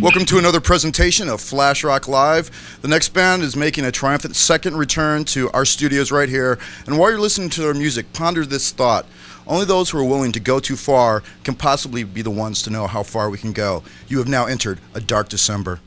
Welcome to another presentation of Flash Rock Live. The next band is making a triumphant second return to our studios right here. And while you're listening to their music, ponder this thought. Only those who are willing to go too far can possibly be the ones to know how far we can go. You have now entered a dark December.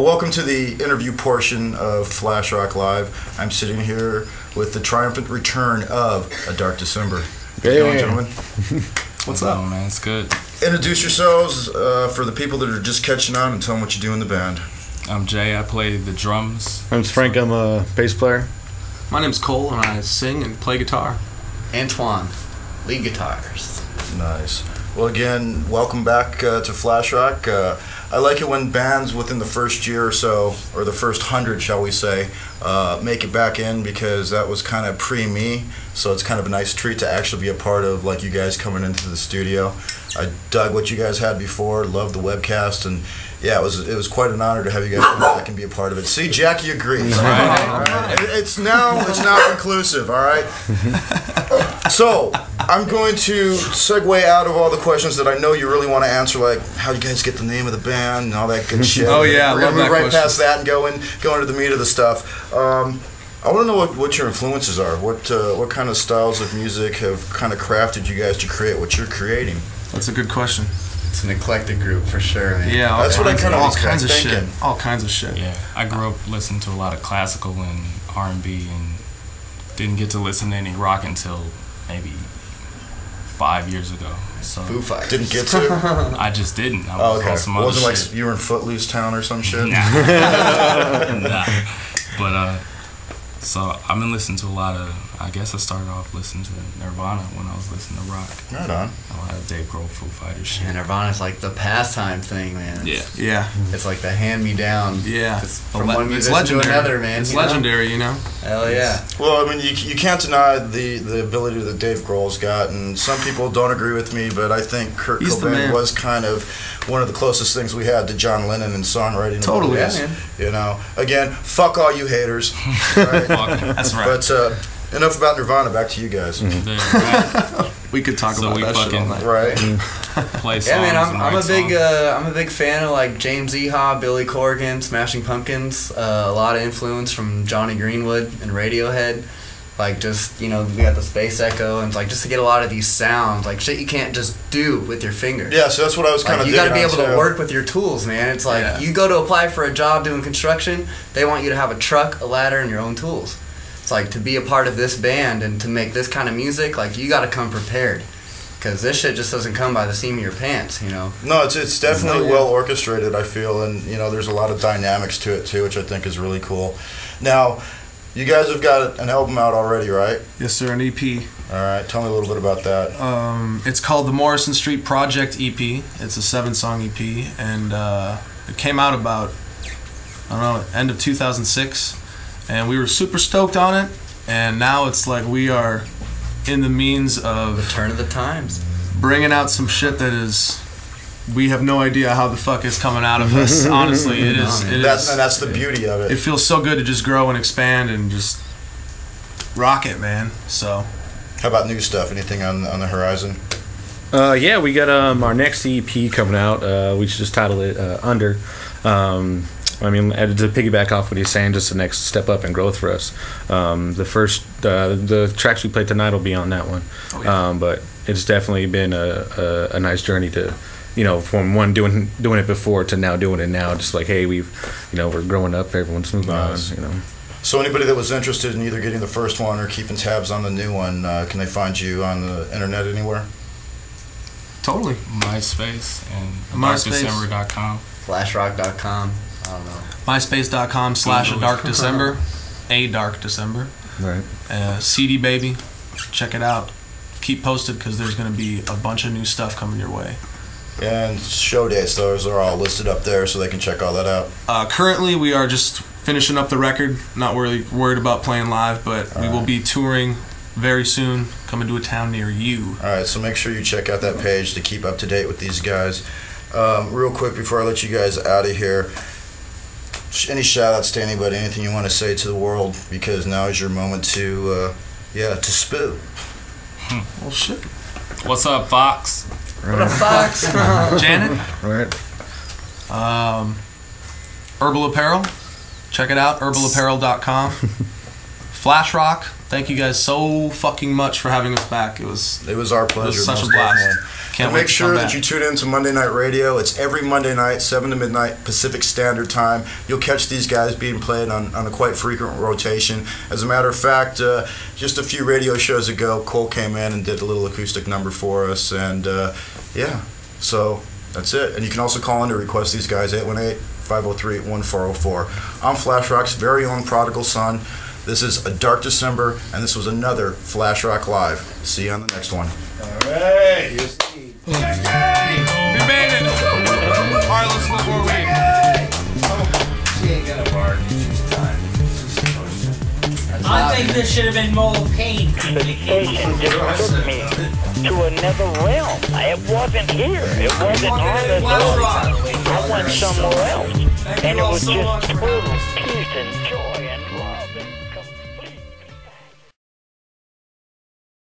Welcome to the interview portion of Flash Rock Live. I'm sitting here with the triumphant return of A Dark December. How's it going, gentlemen? What's up, man? It's good. Introduce yourselves uh, for the people that are just catching on and tell them what you do in the band. I'm Jay. I play the drums. I'm Frank. I'm a bass player. My name's Cole, and I sing and play guitar. Antoine, lead guitars. Nice. Well, again, welcome back uh, to Flash Rock. Uh, I like it when bands within the first year or so, or the first hundred, shall we say, uh, make it back in because that was kind of pre me. So it's kind of a nice treat to actually be a part of, like you guys coming into the studio. I dug what you guys had before, loved the webcast, and yeah, it was it was quite an honor to have you guys come back and be a part of it. See, Jackie agrees. It- It's now it's now conclusive. All right. So I'm going to segue out of all the questions that I know you really want to answer, like how you guys get the name of the band and all that good shit. Oh, yeah, we're gonna move right question. past that and go in go into the meat of the stuff. Um, I want to know what, what your influences are. What uh, what kind of styles of music have kind of crafted you guys to create what you're creating? That's a good question. It's an eclectic group for sure, man. Yeah, all That's what I kinds- kinda all kinds of thinking. shit. All kinds of shit. Yeah, I grew up listening to a lot of classical and R&B, and didn't get to listen to any rock until maybe five years ago. So Foo Fighters. Didn't get to. I just didn't. I Oh, was okay. on some other wasn't like you were in Footloose Town or some shit. Nah. nah. But uh, so I've been listening to a lot of. I guess I started off listening to Nirvana when I was listening to rock. Right on. A lot of Dave Grohl, Foo Fighters shit. And Nirvana's like the pastime thing, man. Yeah. Yeah, It's like the hand me down. yeah. Just The from le- one it's musician to legendary. another, man. It's you know? legendary, you know. Hell yeah. Well, I mean, you, you can't deny the, the ability that Dave Grohl's got, and some people don't agree with me, but I think Kurt He's Cobain was kind of one of the closest things we had to John Lennon in songwriting. and Totally. blues. Yeah, man. You know, again, fuck all you haters. right? That's right. But uh, enough about Nirvana. Back to you guys. We could talk So about that shit all fucking- night. Right. play songs Yeah, man. I'm, I'm a big uh, I'm a big fan of like James Iha, Billy Corgan, Smashing Pumpkins. Uh, a lot of influence from Jonny Greenwood and Radiohead. Like just you know we got the Space Echo and like just to get a lot of these sounds like shit you can't just do with your fingers. Yeah, so that's what I was kind Like, of. you got to be able on, to work with your tools, man. It's like Yeah. you go to apply for a job doing construction, they want you to have a truck, a ladder, and your own tools. It's like to be a part of this band and to make this kind of music, like you got to come prepared. Because this shit just doesn't come by the seam of your pants, you know? No, it's it's definitely yeah. well orchestrated. I feel, and you know, there's a lot of dynamics to it too, which I think is really cool. Now, you guys have got an album out already, right? Yes, sir. An EP. All right, tell me a little bit about that. Um, it's called the Morrison Street Project EP. It's a seven-song EP, and uh, it came out about I don't know end of 2006, and we were super stoked on it. And now it's like we are in the means The of turn of the times. bringing out some shit that is. We have no idea how the fuck is coming out of us. Honestly, it is. It That's is. and that's the beauty of It it. feels so good to just grow and expand and just rock it, man. So How about new stuff? Anything on on the horizon? Uh, yeah, we got um, our next EP coming out. Uh, we should just title it uh, Under. Um, I mean, and to piggyback off what he's saying, just the next step up in growth for us. Um, the first, uh, the tracks we played tonight will be on that one. Oh, yeah. um, but it's definitely been a, a, a nice journey to, you know, from one doing doing it before to now doing it now. Just like, hey, we've, you know, we're growing up. Everyone's moving Nice. on. You know. So anybody that was interested in either getting the first one or keeping tabs on the new one, uh, can they find you on the internet anywhere? totally. MySpace and MySpace. darkdecember.com. Flashrock.com. I don't know. MySpace.com slash a dark December. A dark December. Right. Uh, CD baby. Check it out. Keep posted because there's going to be a bunch of new stuff coming your way. And show dates, those are all listed up there, so they can check all that out. Uh, currently, we are just finishing up the record. Not really worried about playing live, but we will be touring very soon, coming to a town near you. All right, so make sure you check out that page to keep up to date with these guys. Um, real quick before I let you guys out of here, sh- any shout outs to anybody, anything you want to say to the world? Because now is your moment to, uh, yeah, to spoo. Well, shit. What's up, Fox? What up, fox! Janet, Right. um, Herbal Apparel. Check it out, herbalapparel.com. Flash Rock, thank you guys so fucking much for having us back. It was It was our pleasure. it was such a blast. Can't and make sure that you tune in to Monday Night Radio. It's every Monday night, 7 to midnight Pacific Standard Time. You'll catch these guys being played on, on a quite frequent rotation. As a matter of fact, uh, just a few radio shows ago, Cole came in and did a little acoustic number for us. And uh, yeah, so that's it. And you can also call in to request these guys, 818 503 1404. I'm Flash Rock's very own prodigal son. This is a dark December, and this was another Flash Rock Live. See you on the next one. Alright! Here's the key. We made it! Alright, let's look where we. I think this should have been more pain. Station just took me to another realm. It wasn't here. It wasn't on the earth. I went somewhere else. And it was just total peace and joy and love and